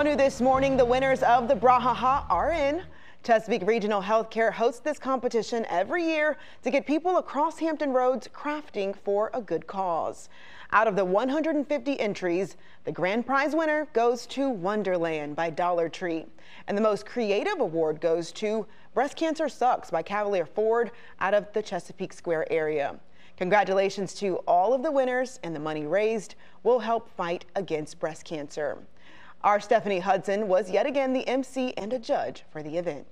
New this morning, the winners of the Bra-ha-ha are in. Chesapeake Regional Healthcare hosts this competition every year to get people across Hampton roads crafting for a good cause. Out of the 150 entries, the grand prize winner goes to Wonderland by Dollar Tree. And the most creative award goes to Breast Cancer Sucks by Cavalier Ford out of the Chesapeake Square area. Congratulations to all of the winners and the money raised will help fight against breast cancer. Our Stephanie Hudson was yet again the MC and a judge for the event.